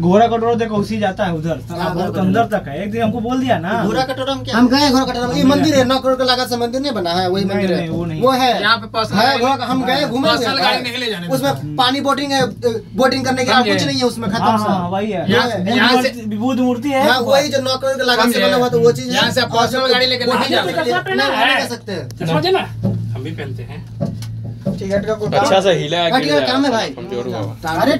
घोड़ा कटोरा देखो उसी जाता है उधर बहुत अंदर तक है। एक दिन हमको बोल दिया ना। घोड़ा कटोरा में क्या? हम गए घोड़ा कटोरा ये मंदिर है नौ करोड़ का लागत से मंदिर नहीं बना है वही मंदिर है। वो नहीं। वो है। यहाँ पे है घोड़ा हम गए हाँ, घूमे उसमें पानी बोटिंग है बोटिंग करने के लिए कुछ नहीं है उसमें खत्म हाँ, हाँ, वही है। विभूत मूर्ति- है। वही जो नौ करोड़ का लागत से बना हुआ तो वो चीज़ यहाँ से पर्सनल गाड़ी लेके नहीं जा सकते। हम भी पहनते हैं। टिकट का अच्छा से हिला हाँ, काम है भाई? अरे